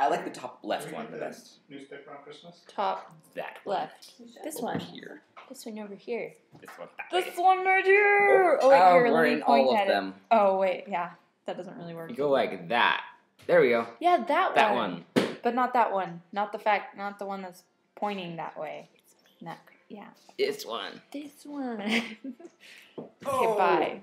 I like the top left one the best. Newspaper on Christmas. Top That one. left. This Over one. here. This one over here. This one. That This one right here. Oh, wait, Oh, we're in all of it. them. Oh, wait, yeah. That doesn't really work. You go like that. There we go. Yeah, that, That one. But not that one. Not the fact, not the one that's pointing that way. Not, yeah. This one. This one. okay, oh. bye.